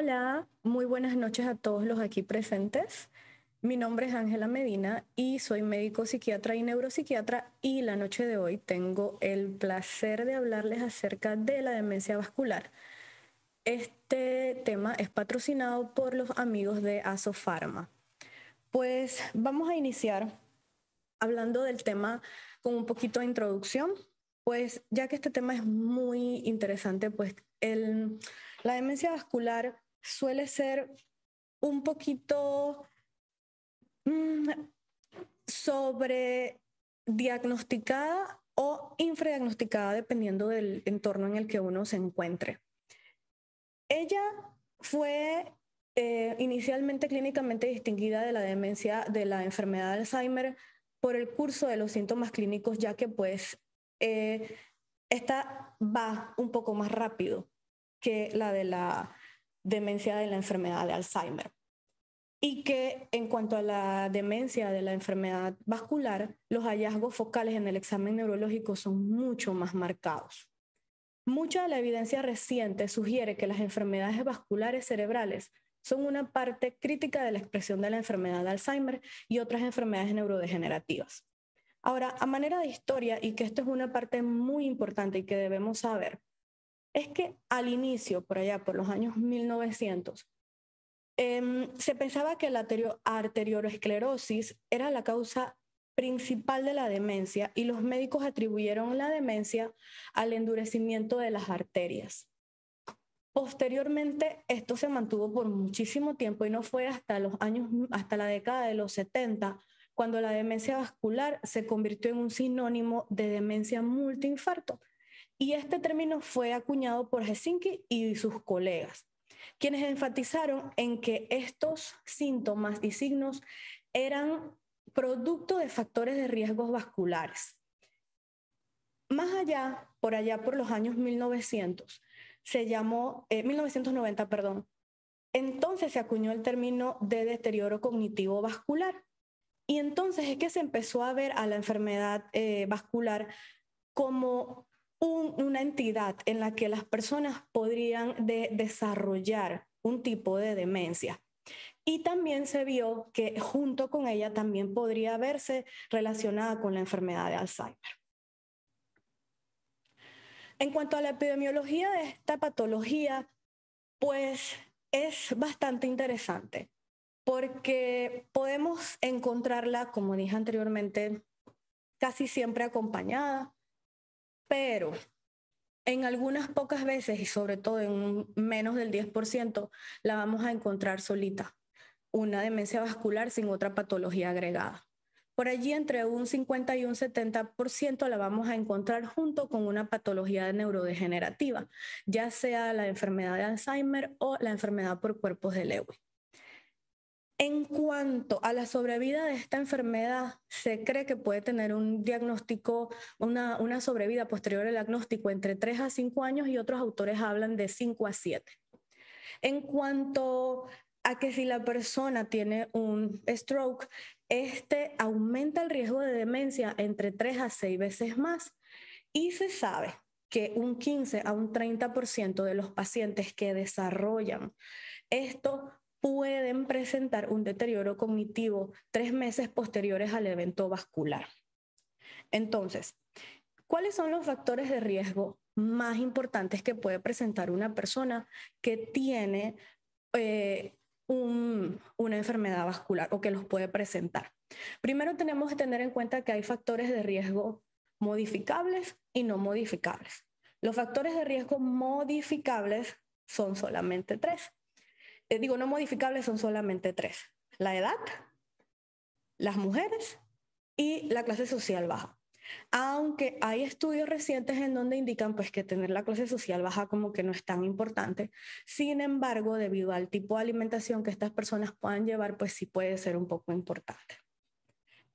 Hola, muy buenas noches a todos los aquí presentes. Mi nombre es Ángela Medina y soy médico psiquiatra y neuropsiquiatra y la noche de hoy tengo el placer de hablarles acerca de la demencia vascular. Este tema es patrocinado por los amigos de Asofarma. Pues vamos a iniciar hablando del tema con un poquito de introducción, pues ya que este tema es muy interesante, pues la demencia vascular suele ser un poquito mm, sobre diagnosticada o infradiagnosticada dependiendo del entorno en el que uno se encuentre. Ella fue eh, inicialmente clínicamente distinguida de la demencia de la enfermedad de Alzheimer por el curso de los síntomas clínicos, ya que pues eh, esta va un poco más rápido que la de la demencia de la enfermedad de Alzheimer. Y que en cuanto a la demencia de la enfermedad vascular, los hallazgos focales en el examen neurológico son mucho más marcados. Mucha de la evidencia reciente sugiere que las enfermedades vasculares cerebrales son una parte crítica de la expresión de la enfermedad de Alzheimer y otras enfermedades neurodegenerativas. Ahora, a manera de historia, y que esto es una parte muy importante y que debemos saber, es que al inicio, por allá, por los años 1900, em, se pensaba que la arteriosclerosis era la causa principal de la demencia y los médicos atribuyeron la demencia al endurecimiento de las arterias. Posteriormente, esto se mantuvo por muchísimo tiempo y no fue hasta los años, hasta la década de los 70, cuando la demencia vascular se convirtió en un sinónimo de demencia multiinfarto. Y este término fue acuñado por Helsinki y sus colegas, quienes enfatizaron en que estos síntomas y signos eran producto de factores de riesgos vasculares. Más allá, por allá por los años 1900, se llamó, 1990, eh, perdón, entonces se acuñó el término de deterioro cognitivo vascular. Y entonces es que se empezó a ver a la enfermedad eh, vascular como una entidad en la que las personas podrían desarrollar un tipo de demencia. Y también se vio que junto con ella también podría verse relacionada con la enfermedad de Alzheimer. En cuanto a la epidemiología de esta patología, pues es bastante interesante porque podemos encontrarla, como dije anteriormente, casi siempre acompañada, pero en algunas pocas veces y sobre todo en menos del 10% la vamos a encontrar solita, una demencia vascular sin otra patología agregada. Por allí entre un 50 y un 70% la vamos a encontrar junto con una patología neurodegenerativa, ya sea la enfermedad de Alzheimer o la enfermedad por cuerpos de Lewy. En cuanto a la sobrevida de esta enfermedad, se cree que puede tener un diagnóstico, una, una sobrevida posterior al diagnóstico entre 3 a 5 años y otros autores hablan de 5 a 7. En cuanto a que si la persona tiene un stroke, este aumenta el riesgo de demencia entre 3 a 6 veces más y se sabe que un 15 a un 30% de los pacientes que desarrollan esto pueden presentar un deterioro cognitivo tres meses posteriores al evento vascular. Entonces, ¿cuáles son los factores de riesgo más importantes que puede presentar una persona que tiene eh, una enfermedad vascular o que los puede presentar. Primero tenemos que tener en cuenta que hay factores de riesgo modificables y no modificables. Los factores de riesgo modificables son solamente tres. Eh, digo, no modificables son solamente tres. La edad, las mujeres y la clase social baja. Aunque hay estudios recientes en donde indican pues que tener la clase social baja como que no es tan importante. Sin embargo, debido al tipo de alimentación que estas personas puedan llevar, pues sí puede ser un poco importante.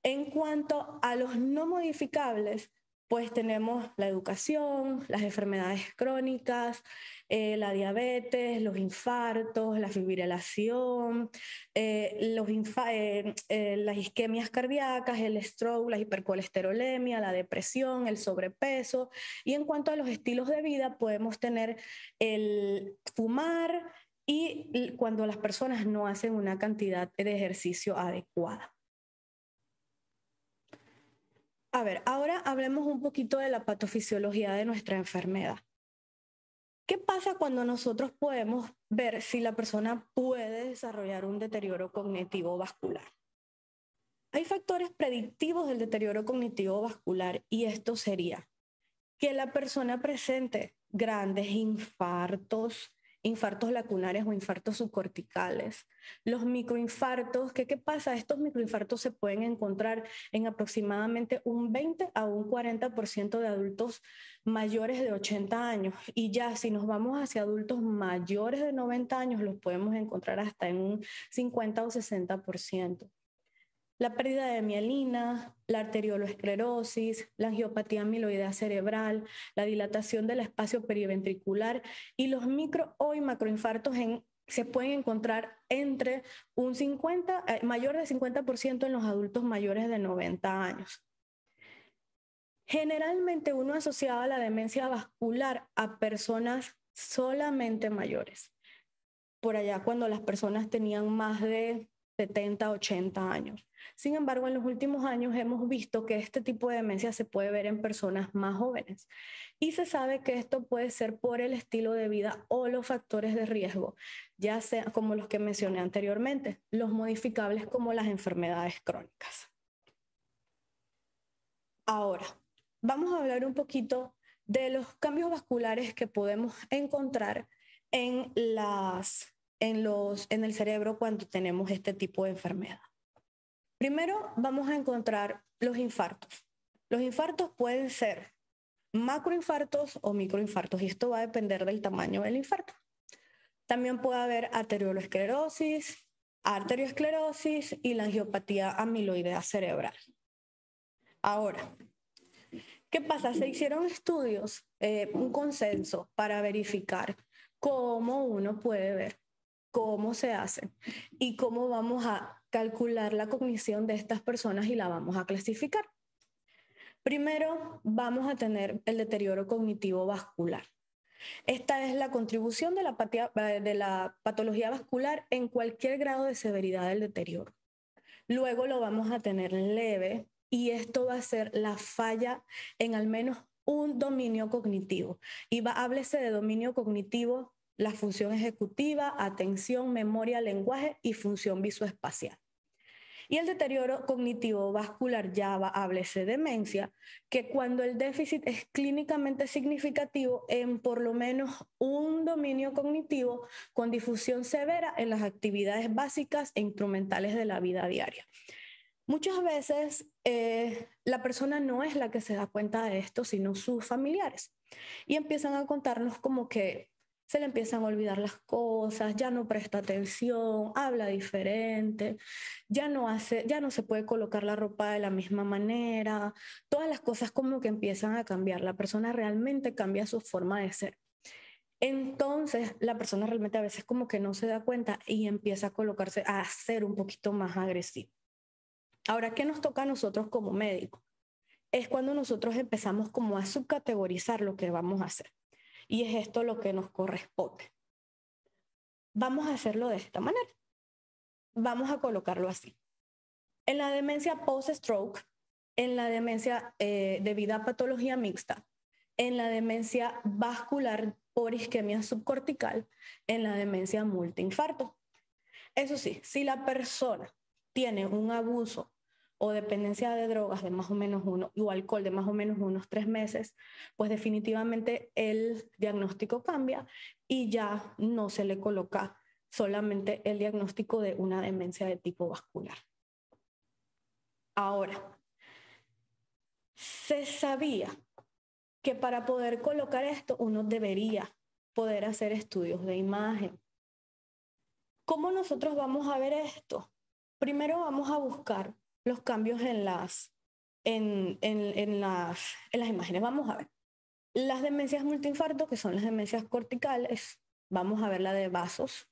En cuanto a los no modificables, pues tenemos la educación, las enfermedades crónicas, eh, la diabetes, los infartos, la fibrilación, eh, eh, las isquemias cardíacas, el stroke, la hipercolesterolemia, la depresión, el sobrepeso. Y en cuanto a los estilos de vida, podemos tener el fumar, y cuando las personas no hacen una cantidad de ejercicio adecuada. A ver, ahora hablemos un poquito de la patofisiología de nuestra enfermedad. ¿Qué pasa cuando nosotros podemos ver si la persona puede desarrollar un deterioro cognitivo vascular? Hay factores predictivos del deterioro cognitivo vascular y esto sería que la persona presente grandes infartos, infartos lacunares o infartos subcorticales. Los microinfartos, ¿qué, ¿qué pasa? Estos microinfartos se pueden encontrar en aproximadamente un 20 a un 40% de adultos mayores de 80 años. Y ya si nos vamos hacia adultos mayores de 90 años, los podemos encontrar hasta en un 50 o 60% la pérdida de mielina, la arteriolosclerosis, la angiopatía amiloidea cerebral, la dilatación del espacio periventricular y los micro o macroinfartos se pueden encontrar entre un 50, eh, mayor de 50% en los adultos mayores de 90 años. Generalmente uno asociaba la demencia vascular a personas solamente mayores. Por allá cuando las personas tenían más de 70, 80 años. Sin embargo, en los últimos años hemos visto que este tipo de demencia se puede ver en personas más jóvenes y se sabe que esto puede ser por el estilo de vida o los factores de riesgo, ya sea como los que mencioné anteriormente, los modificables como las enfermedades crónicas. Ahora, vamos a hablar un poquito de los cambios vasculares que podemos encontrar en las en, los, en el cerebro cuando tenemos este tipo de enfermedad. Primero vamos a encontrar los infartos. Los infartos pueden ser macroinfartos o microinfartos y esto va a depender del tamaño del infarto. También puede haber arteriolosclerosis, arteriosclerosis y la angiopatía amiloidea cerebral. Ahora, ¿qué pasa? Se hicieron estudios, eh, un consenso para verificar cómo uno puede ver cómo se hace y cómo vamos a calcular la cognición de estas personas y la vamos a clasificar. Primero, vamos a tener el deterioro cognitivo vascular. Esta es la contribución de la, de la patología vascular en cualquier grado de severidad del deterioro. Luego lo vamos a tener leve y esto va a ser la falla en al menos un dominio cognitivo. Y va, háblese de dominio cognitivo la función ejecutiva, atención, memoria, lenguaje y función visoespacial. Y el deterioro cognitivo vascular ya de demencia, que cuando el déficit es clínicamente significativo en por lo menos un dominio cognitivo con difusión severa en las actividades básicas e instrumentales de la vida diaria. Muchas veces eh, la persona no es la que se da cuenta de esto, sino sus familiares. Y empiezan a contarnos como que se le empiezan a olvidar las cosas, ya no presta atención, habla diferente, ya no hace, ya no se puede colocar la ropa de la misma manera, todas las cosas como que empiezan a cambiar, la persona realmente cambia su forma de ser. Entonces, la persona realmente a veces como que no se da cuenta y empieza a colocarse, a ser un poquito más agresivo. Ahora, ¿qué nos toca a nosotros como médicos? Es cuando nosotros empezamos como a subcategorizar lo que vamos a hacer. Y es esto lo que nos corresponde. Vamos a hacerlo de esta manera. Vamos a colocarlo así. En la demencia post-stroke, en la demencia eh, debido a patología mixta, en la demencia vascular por isquemia subcortical, en la demencia multiinfarto. Eso sí, si la persona tiene un abuso o dependencia de drogas de más o menos uno, o alcohol de más o menos unos tres meses, pues definitivamente el diagnóstico cambia y ya no se le coloca solamente el diagnóstico de una demencia de tipo vascular. Ahora, se sabía que para poder colocar esto uno debería poder hacer estudios de imagen. ¿Cómo nosotros vamos a ver esto? Primero vamos a buscar los cambios en las, en, en, las, en las imágenes. Vamos a ver. Las demencias multiinfarto, que son las demencias corticales, vamos a ver la de vasos,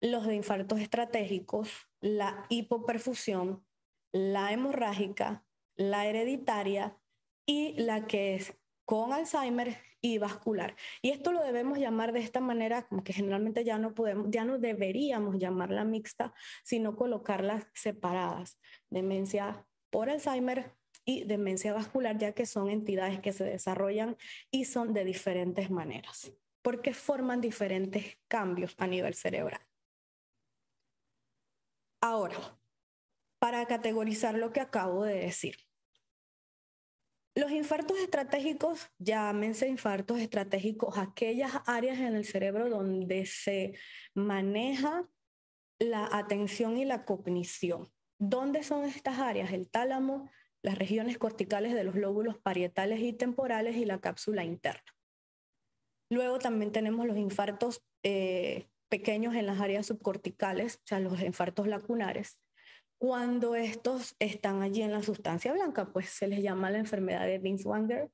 los de infartos estratégicos, la hipoperfusión, la hemorrágica, la hereditaria y la que es con Alzheimer y vascular. Y esto lo debemos llamar de esta manera, como que generalmente ya no podemos, ya no deberíamos llamarla mixta, sino colocarlas separadas. Demencia por Alzheimer y demencia vascular, ya que son entidades que se desarrollan y son de diferentes maneras, porque forman diferentes cambios a nivel cerebral. Ahora, para categorizar lo que acabo de decir. Los infartos estratégicos, llámense infartos estratégicos, aquellas áreas en el cerebro donde se maneja la atención y la cognición. ¿Dónde son estas áreas? El tálamo, las regiones corticales de los lóbulos parietales y temporales y la cápsula interna. Luego también tenemos los infartos eh, pequeños en las áreas subcorticales, o sea, los infartos lacunares. Cuando estos están allí en la sustancia blanca, pues se les llama la enfermedad de Binswanger.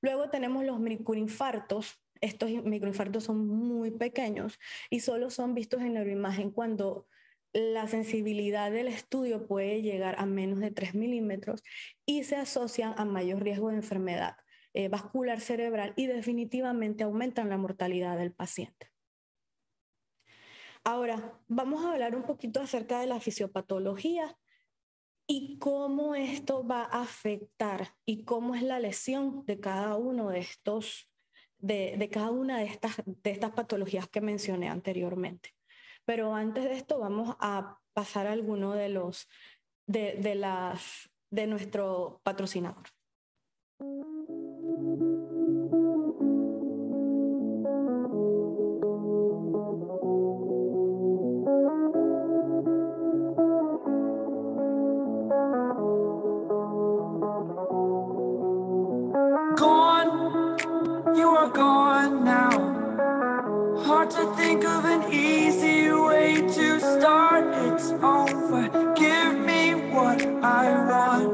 Luego tenemos los microinfartos. Estos microinfartos son muy pequeños y solo son vistos en neuroimagen cuando la sensibilidad del estudio puede llegar a menos de 3 milímetros y se asocian a mayor riesgo de enfermedad eh, vascular cerebral y definitivamente aumentan la mortalidad del paciente. Ahora, vamos a hablar un poquito acerca de la fisiopatología y cómo esto va a afectar y cómo es la lesión de cada uno de estos, de, cada una de estas, de estas patologías que mencioné anteriormente. Pero antes de esto vamos a pasar a alguno de los, de, de las, de nuestro patrocinador. to think of an easy way to start. It's over. Give me what I want.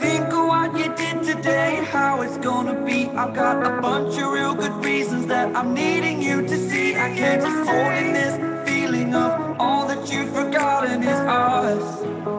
Think of what you did today, how it's gonna be. I've got a bunch of real good reasons that I'm needing you to see. I can't keep holding this feeling of all that you've forgotten is us.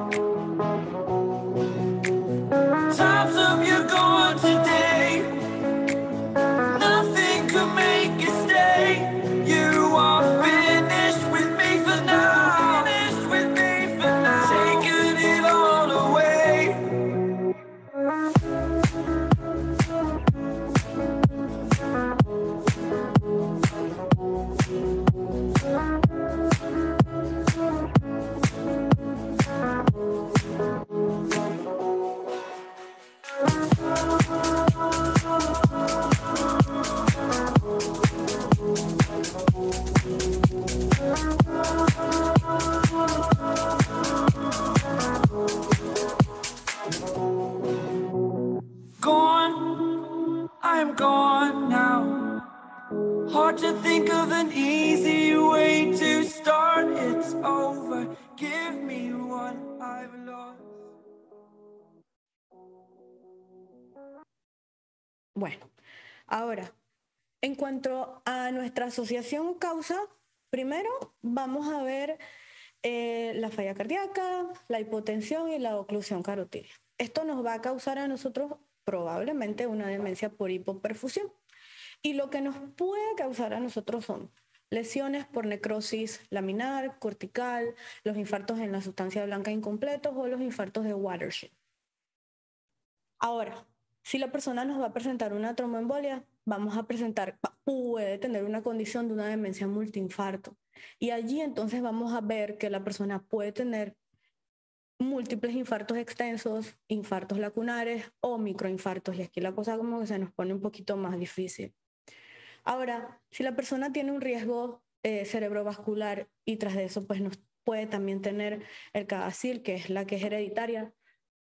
En cuanto a nuestra asociación causa, primero vamos a ver eh, la falla cardíaca, la hipotensión y la oclusión carotídea. Esto nos va a causar a nosotros probablemente una demencia por hipoperfusión. Y lo que nos puede causar a nosotros son lesiones por necrosis laminar, cortical, los infartos en la sustancia blanca incompletos o los infartos de watershed. Ahora, si la persona nos va a presentar una tromboembolia, vamos a presentar, puede tener una condición de una demencia multiinfarto. Y allí entonces vamos a ver que la persona puede tener múltiples infartos extensos, infartos lacunares o microinfartos. Y aquí la cosa como que se nos pone un poquito más difícil. Ahora, si la persona tiene un riesgo eh, cerebrovascular y tras de eso pues nos puede también tener el cadacil, que es la que es hereditaria,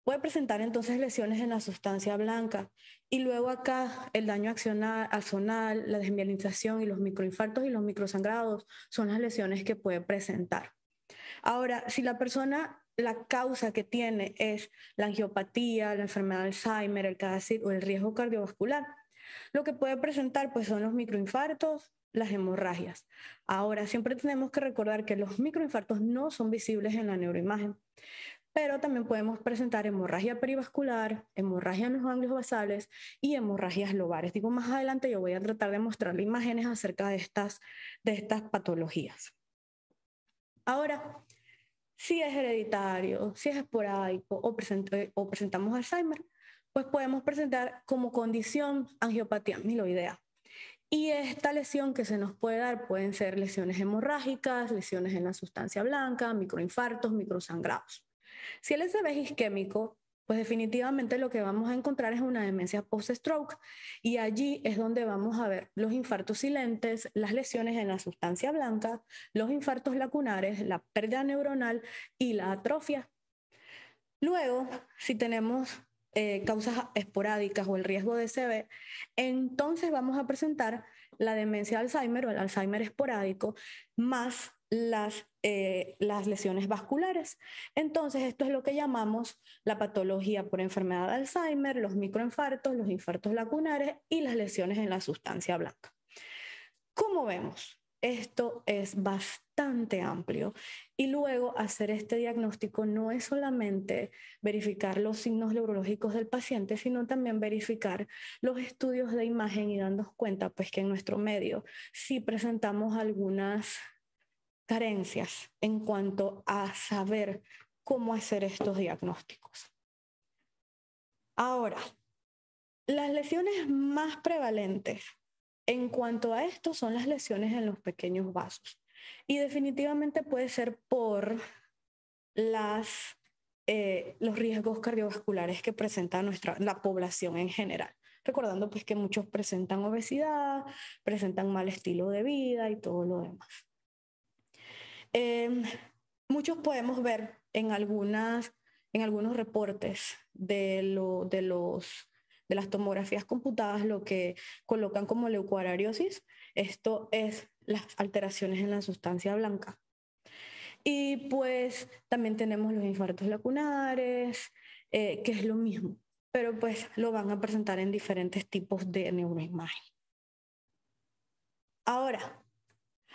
puede presentar entonces lesiones en la sustancia blanca. Y luego acá el daño accional, axonal, la desmielinización y los microinfartos y los microsangrados son las lesiones que puede presentar. Ahora, si la persona la causa que tiene es la angiopatía, la enfermedad de Alzheimer, el cadacil o el riesgo cardiovascular. Lo que puede presentar pues son los microinfartos, las hemorragias. Ahora, siempre tenemos que recordar que los microinfartos no son visibles en la neuroimagen, pero también podemos presentar hemorragia perivascular, hemorragia en los ganglios basales y hemorragias lobares. Digo, más adelante yo voy a tratar de mostrarle imágenes acerca de estas, de estas patologías. Ahora, si es hereditario, si es esporádico o, o presentamos Alzheimer, pues podemos presentar como condición angiopatía amiloidea. Y esta lesión que se nos puede dar pueden ser lesiones hemorrágicas, lesiones en la sustancia blanca, microinfartos, microsangrados. Si el SB es isquémico, pues definitivamente lo que vamos a encontrar es una demencia post-stroke y allí es donde vamos a ver los infartos silentes, las lesiones en la sustancia blanca, los infartos lacunares, la pérdida neuronal y la atrofia. Luego, si tenemos eh, causas esporádicas o el riesgo de SB, entonces vamos a presentar la demencia de Alzheimer o el Alzheimer esporádico más las, eh, las lesiones vasculares. Entonces, esto es lo que llamamos la patología por enfermedad de Alzheimer, los microinfartos, los infartos lacunares y las lesiones en la sustancia blanca. ¿Cómo vemos? Esto es bastante amplio. Y luego hacer este diagnóstico no es solamente verificar los signos neurológicos del paciente, sino también verificar los estudios de imagen y darnos cuenta pues que en nuestro medio sí presentamos algunas carencias en cuanto a saber cómo hacer estos diagnósticos. Ahora, las lesiones más prevalentes en cuanto a esto son las lesiones en los pequeños vasos. Y definitivamente puede ser por las, eh, los riesgos cardiovasculares que presenta nuestra, la población en general. Recordando pues que muchos presentan obesidad, presentan mal estilo de vida y todo lo demás. Em, muchos podemos ver en, algunas, en algunos reportes de, lo, de, los, de las tomografías computadas lo que colocan como leucoarariosis. Esto es las alteraciones en la sustancia blanca. Y pues también tenemos los infartos lacunares, eh, que es lo mismo, pero pues lo van a presentar en diferentes tipos de neuroimagen. Ahora,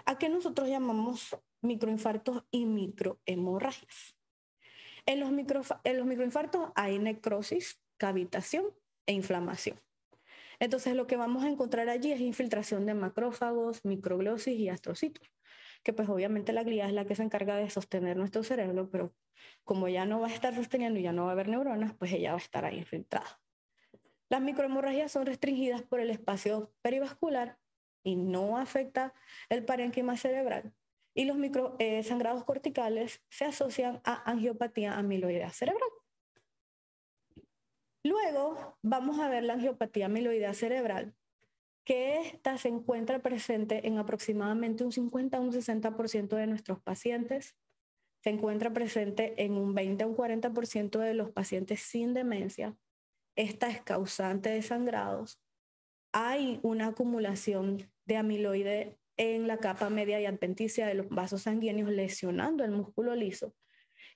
¿a qué nosotros llamamos microinfartos y microhemorragias. En los, microinfartos hay necrosis, cavitación e inflamación. Entonces lo que vamos a encontrar allí es infiltración de macrófagos, microglosis y astrocitos, que pues obviamente la glía es la que se encarga de sostener nuestro cerebro, pero como ya no va a estar sosteniendo y ya no va a haber neuronas, pues ella va a estar ahí infiltrada. Las microhemorragias son restringidas por el espacio perivascular y no afecta el parénquima cerebral, y los microsangrados eh, corticales se asocian a angiopatía amiloidea cerebral. Luego vamos a ver la angiopatía amiloidea cerebral, que esta se encuentra presente en aproximadamente un 50 a un 60% de nuestros pacientes. Se encuentra presente en un 20 a un 40% de los pacientes sin demencia. Esta es causante de sangrados. Hay una acumulación de amiloide en la capa media y adventicia de los vasos sanguíneos, lesionando el músculo liso,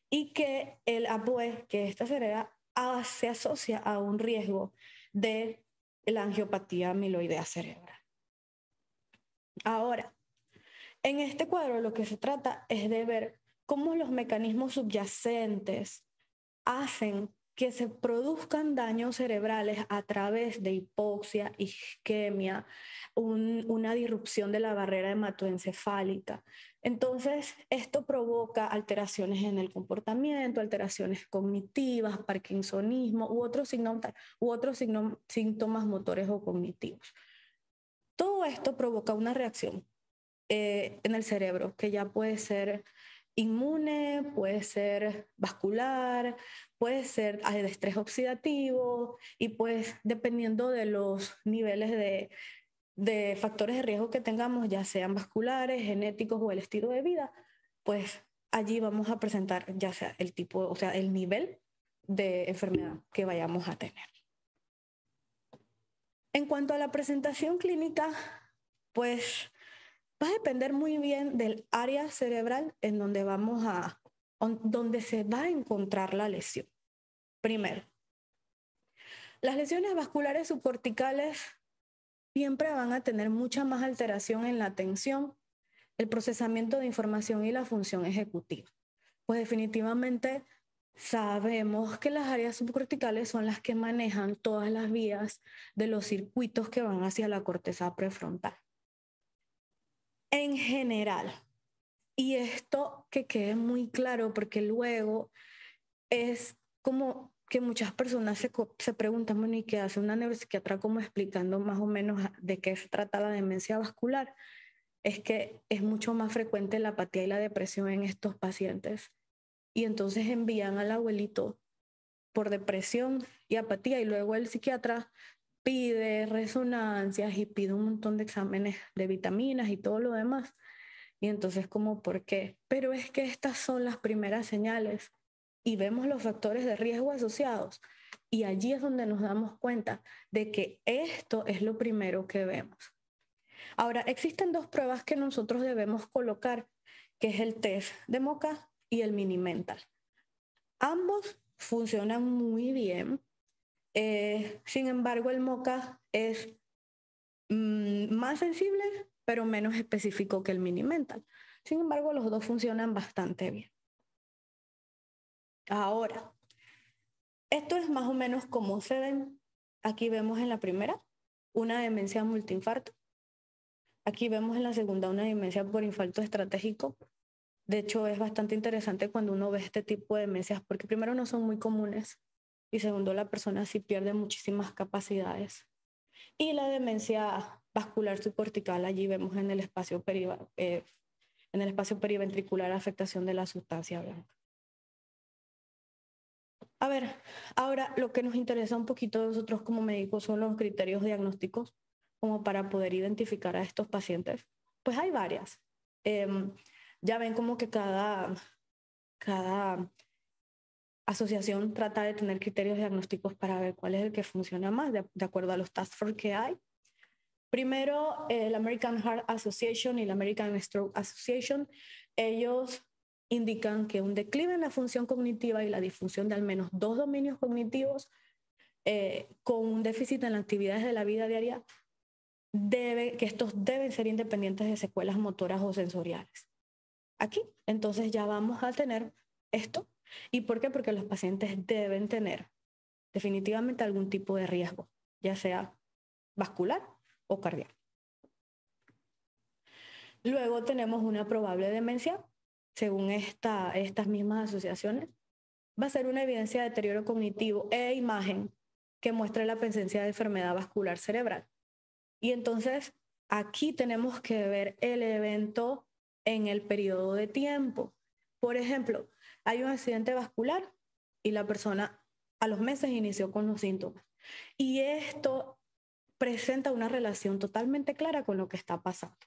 y que el APOE, que esta cerebra, ah, se asocia a un riesgo de la angiopatía amiloidea cerebral. Ahora, en este cuadro lo que se trata es de ver cómo los mecanismos subyacentes hacen que se produzcan daños cerebrales a través de hipoxia, isquemia, una disrupción de la barrera hematoencefálica. Entonces, esto provoca alteraciones en el comportamiento, alteraciones cognitivas, parkinsonismo u otros, u otros síntomas motores o cognitivos. Todo esto provoca una reacción eh, en el cerebro que ya puede ser inmune, puede ser vascular, puede ser de estrés oxidativo y pues dependiendo de los niveles de, de factores de riesgo que tengamos, ya sean vasculares, genéticos o el estilo de vida, pues allí vamos a presentar ya sea el tipo, o sea, el nivel de enfermedad que vayamos a tener. En cuanto a la presentación clínica, pues va a depender muy bien del área cerebral en donde vamos a, donde se va a encontrar la lesión. Primero, las lesiones vasculares subcorticales siempre van a tener mucha más alteración en la atención, el procesamiento de información y la función ejecutiva. Pues definitivamente sabemos que las áreas subcorticales son las que manejan todas las vías de los circuitos que van hacia la corteza prefrontal. En general, y esto que quede muy claro porque luego es como que muchas personas se, se preguntan, bueno, ¿y qué hace una neuropsiquiatra como explicando más o menos de qué se trata la demencia vascular? Es que es mucho más frecuente la apatía y la depresión en estos pacientes. Y entonces envían al abuelito por depresión y apatía y luego el psiquiatra pide resonancias y pide un montón de exámenes de vitaminas y todo lo demás. Y entonces, como, ¿por qué? Pero es que estas son las primeras señales y vemos los factores de riesgo asociados. Y allí es donde nos damos cuenta de que esto es lo primero que vemos. Ahora, existen dos pruebas que nosotros debemos colocar, que es el test de MOCA y el mini mental. Ambos funcionan muy bien. Eh, sin embargo, el MOCA es mm, más sensible, pero menos específico que el mini mental. Sin embargo, los dos funcionan bastante bien. Ahora, esto es más o menos como se ven. Aquí vemos en la primera una demencia multiinfarto. Aquí vemos en la segunda una demencia por infarto estratégico. De hecho, es bastante interesante cuando uno ve este tipo de demencias porque primero no son muy comunes y segundo la persona sí pierde muchísimas capacidades. Y la demencia vascular subcortical, allí vemos en el espacio, eh, en el espacio periventricular afectación de la sustancia blanca. A ver, ahora lo que nos interesa un poquito a nosotros como médicos son los criterios diagnósticos como para poder identificar a estos pacientes. Pues hay varias. Em, ya ven como que cada, cada asociación trata de tener criterios diagnósticos para ver cuál es el que funciona más de, acuerdo a los task force que hay. Primero, el American Heart Association y la American Stroke Association, ellos indican que un declive en la función cognitiva y la disfunción de al menos dos dominios cognitivos eh, con un déficit en las actividades de la vida diaria, debe, que estos deben ser independientes de secuelas motoras o sensoriales. Aquí, entonces ya vamos a tener esto. ¿Y por qué? Porque los pacientes deben tener definitivamente algún tipo de riesgo, ya sea vascular o cardíaco. Luego tenemos una probable demencia según esta, estas mismas asociaciones, va a ser una evidencia de deterioro cognitivo e imagen que muestre la presencia de enfermedad vascular cerebral. Y entonces aquí tenemos que ver el evento en el periodo de tiempo. Por ejemplo, hay un accidente vascular y la persona a los meses inició con los síntomas. Y esto presenta una relación totalmente clara con lo que está pasando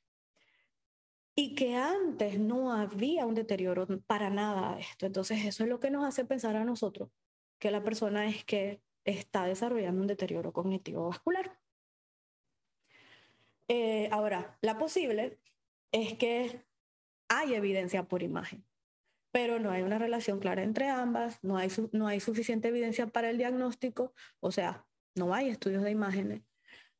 y que antes no había un deterioro para nada de esto. Entonces eso es lo que nos hace pensar a nosotros que la persona es que está desarrollando un deterioro cognitivo vascular. Eh, ahora, la posible es que hay evidencia por imagen, pero no hay una relación clara entre ambas, no hay, no hay suficiente evidencia para el diagnóstico, o sea, no hay estudios de imágenes.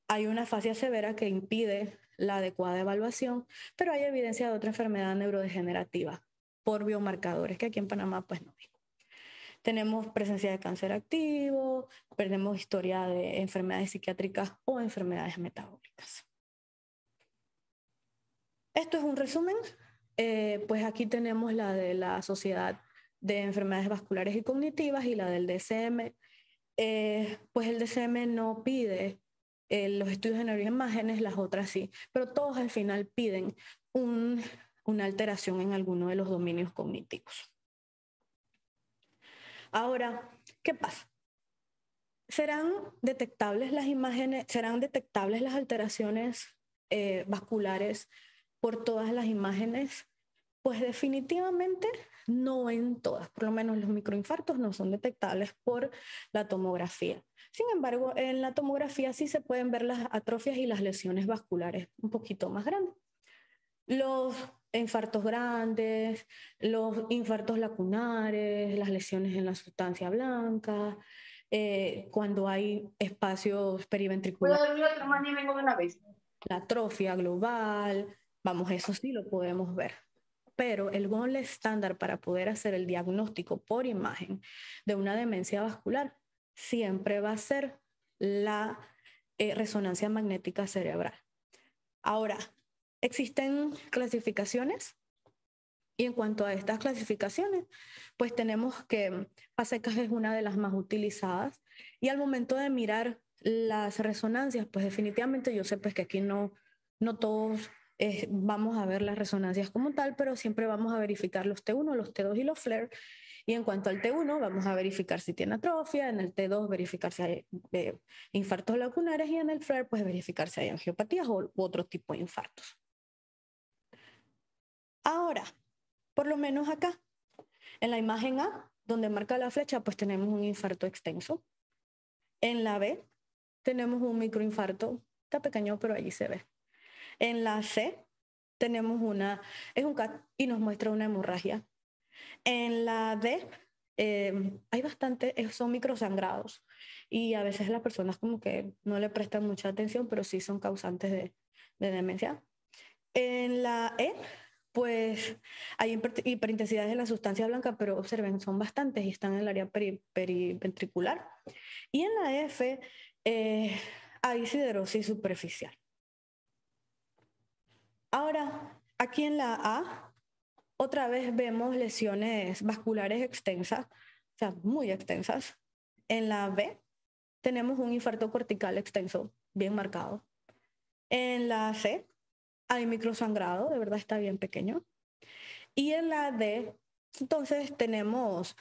Hay una fascia severa que impide la adecuada evaluación, pero hay evidencia de otra enfermedad neurodegenerativa por biomarcadores que aquí en Panamá pues no hay. Tenemos presencia de cáncer activo, tenemos historia de enfermedades psiquiátricas o enfermedades metabólicas. Esto es un resumen. Eh, pues aquí tenemos la de la Sociedad de Enfermedades Vasculares y Cognitivas y la del DCM. Eh, pues el DCM no pide eh, los estudios de neuroimágenes, las otras sí, pero todos al final piden una alteración en alguno de los dominios cognitivos. Ahora, ¿qué pasa? ¿Serán detectables las imágenes, serán detectables las alteraciones vasculares por todas las imágenes? Pues definitivamente no en todas, por lo menos los microinfartos no son detectables por la tomografía. Sin embargo, en la tomografía sí se pueden ver las atrofias y las lesiones vasculares un poquito más grandes. Los infartos grandes, los infartos lacunares, las lesiones en la sustancia blanca, eh, cuando hay espacios periventriculares. La atrofia global, vamos, eso sí lo podemos ver. pero el gol estándar para poder hacer el diagnóstico por imagen de una demencia vascular siempre va a ser la eh, resonancia magnética cerebral. Ahora, existen clasificaciones y en cuanto a estas clasificaciones, pues tenemos que PASECAS es una de las más utilizadas y al momento de mirar las resonancias, pues definitivamente yo sé pues que aquí no, no todos vamos a ver las resonancias como tal, pero siempre vamos a verificar los T1, los T2 y los FLAIR. Y en cuanto al T1, vamos a verificar si tiene atrofia, en el T2 verificar si hay eh, infartos lacunares y en el FLAIR pues verificar si hay angiopatías o otro tipo de infartos. Ahora, por lo menos acá, en la imagen A, donde marca la flecha, pues tenemos un infarto extenso. En la B, tenemos un microinfarto, está pequeño, pero allí se ve. En la C tenemos una, es un CAT y nos muestra una hemorragia. En la D em, hay bastante, son microsangrados y a veces las personas como que no le prestan mucha atención, pero sí son causantes de, de demencia. En la E, pues hay hiperintensidades de la sustancia blanca, pero observen, son bastantes y están en el área periventricular. Y en la F eh, hay siderosis superficial. Ahora, aquí en la A, otra vez vemos lesiones vasculares extensas, o sea, muy extensas. En la B, tenemos un infarto cortical extenso, bien marcado. En la C, hay microsangrado, de verdad está bien pequeño. Y en la D, entonces tenemos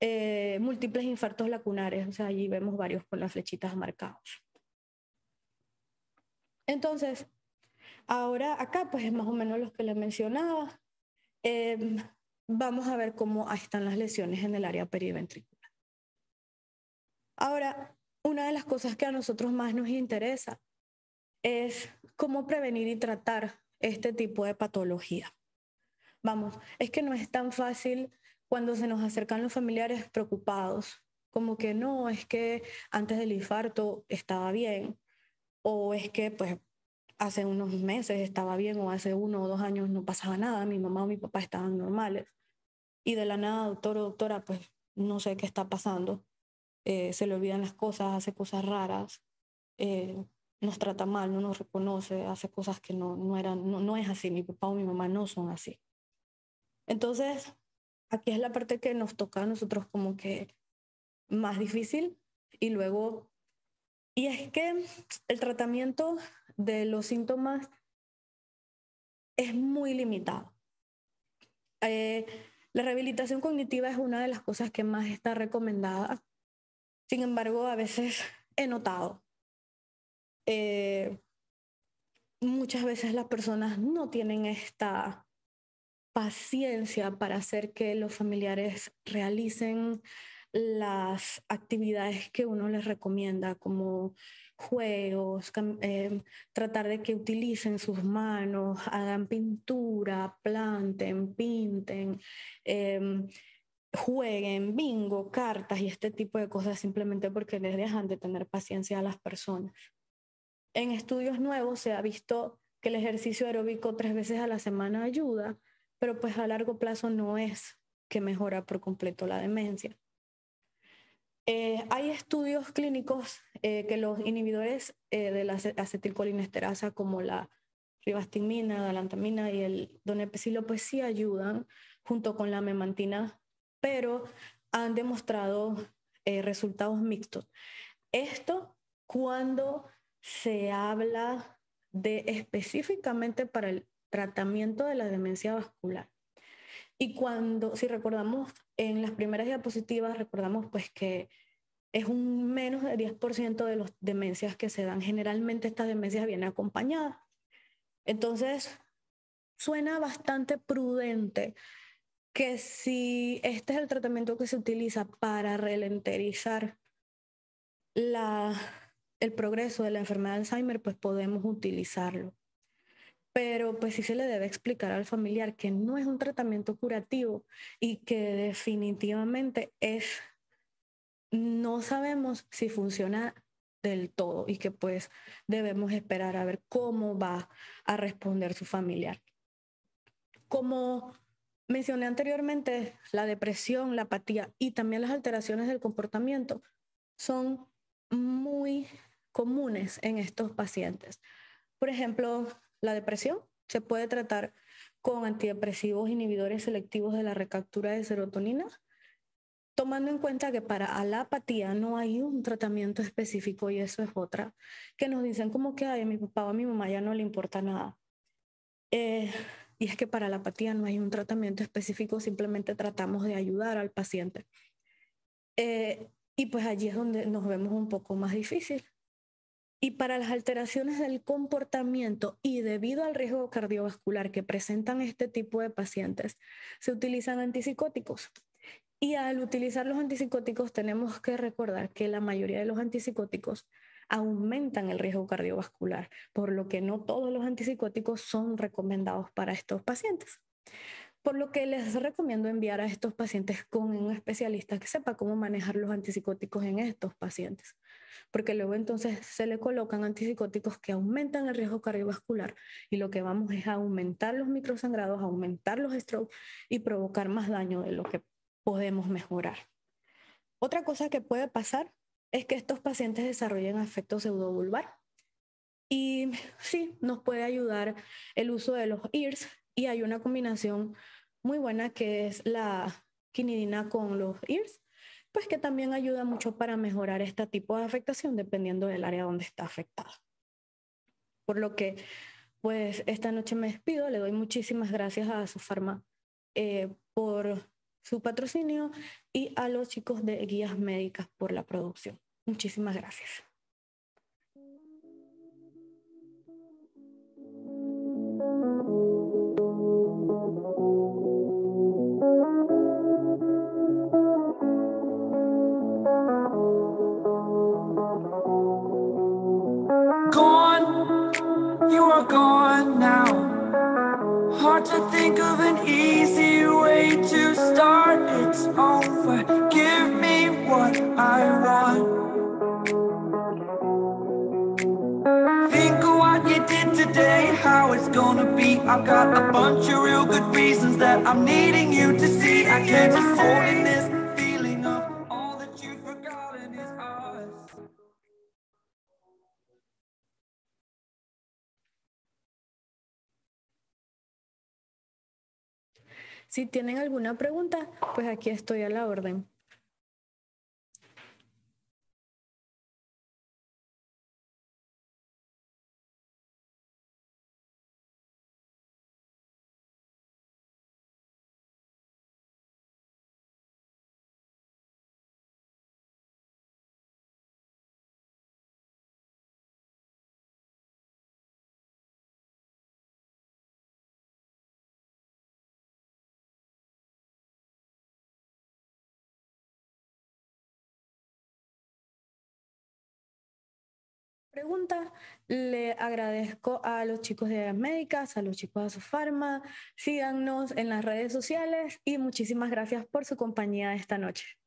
eh, múltiples infartos lacunares, o sea, allí vemos varios con las flechitas marcados. Entonces, Ahora acá, pues es más o menos lo que les mencionaba. Em, vamos a ver cómo están las lesiones en el área periventricular. Ahora, una de las cosas que a nosotros más nos interesa es cómo prevenir y tratar este tipo de patología. Vamos, es que no es tan fácil cuando se nos acercan los familiares preocupados, como que no, es que antes del infarto estaba bien, o es que pues hace unos meses estaba bien o hace uno o dos años no pasaba nada, mi mamá o mi papá estaban normales. Y de la nada, doctor o doctora, pues no sé qué está pasando. Eh, se le olvidan las cosas, hace cosas raras, eh, nos trata mal, no nos reconoce, hace cosas que no, no, eran, no, no es así, mi papá o mi mamá no son así. Entonces, aquí es la parte que nos toca a nosotros como que más difícil y luego, y es que el tratamiento de los síntomas es muy limitado. Eh, la rehabilitación cognitiva es una de las cosas que más está recomendada. Sin embargo, a veces he notado, eh, muchas veces las personas no tienen esta paciencia para hacer que los familiares realicen las actividades que uno les recomienda, como juegos, em, tratar de que utilicen sus manos, hagan pintura, planten, pinten, em, jueguen bingo, cartas y este tipo de cosas simplemente porque les dejan de tener paciencia a las personas. En estudios nuevos se ha visto que el ejercicio aeróbico tres veces a la semana ayuda, pero pues a largo plazo no es que mejora por completo la demencia. Eh, hay estudios clínicos eh, que los inhibidores eh, de la acetilcolinesterasa como la ribastimina, la lantamina y el donepecilo pues sí ayudan junto con la memantina, pero han demostrado resultados mixtos. Esto cuando se habla de específicamente para el tratamiento de la demencia vascular. Y cuando, si recordamos en las primeras diapositivas, recordamos pues que es un menos de 10% de las demencias que se dan. Generalmente estas demencias vienen acompañadas. Entonces, suena bastante prudente que si este es el tratamiento que se utiliza para relenterizar el progreso de la enfermedad de Alzheimer, pues podemos utilizarlo pero pues sí se le debe explicar al familiar que no es un tratamiento curativo y que definitivamente es, no sabemos si funciona del todo y que pues debemos esperar a ver cómo va a responder su familiar. Como Mencioné anteriormente la depresión, la apatía y también las alteraciones del comportamiento son muy comunes en estos pacientes. Por ejemplo, la depresión se puede tratar con antidepresivos inhibidores selectivos de la recaptura de serotonina, tomando en cuenta que para la apatía no hay un tratamiento específico y eso es otra, que nos dicen como que a mi papá o a mi mamá ya no le importa nada. Eh, y es que para la apatía no hay un tratamiento específico, simplemente tratamos de ayudar al paciente. Eh, y pues allí es donde nos vemos un poco más difícil. Y para las alteraciones del comportamiento y debido al riesgo cardiovascular que presentan este tipo de pacientes, se utilizan antipsicóticos. Y al utilizar los antipsicóticos tenemos que recordar que la mayoría de los antipsicóticos aumentan el riesgo cardiovascular, por lo que no todos los antipsicóticos son recomendados para estos pacientes. Por lo que les recomiendo enviar a estos pacientes con un especialista que sepa cómo manejar los antipsicóticos en estos pacientes, porque luego entonces se le colocan antipsicóticos que aumentan el riesgo cardiovascular y lo que vamos es aumentar los microsangrados, aumentar los strokes y provocar más daño de lo que podemos mejorar. Otra cosa que puede pasar es que estos pacientes desarrollen afecto pseudovulvar. Y sí, nos puede ayudar el uso de los EARS y hay una combinación muy buena que es la quinidina con los EARS, pues que también ayuda mucho para mejorar este tipo de afectación dependiendo del área donde está afectada. Por lo que, pues esta noche me despido, le doy muchísimas gracias a su farma eh, por su patrocinio y a los chicos de guías médicas por la producción. Muchísimas gracias. You are gone now. Hard to think of an easy way to start. It's over. Give me what I want. Think of what you did today, how it's gonna be. I've got a bunch of real good reasons that I'm needing you to see. I can't in this Si tienen alguna pregunta, pues aquí estoy a la orden. Le agradezco a los chicos de médicas, a los chicos de su farma. Síganos en las redes sociales y muchísimas gracias por su compañía esta noche.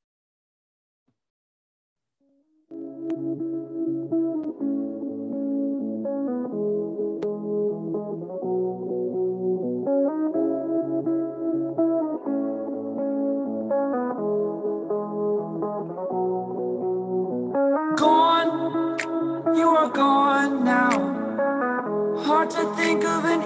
Gone now. Hard to think of an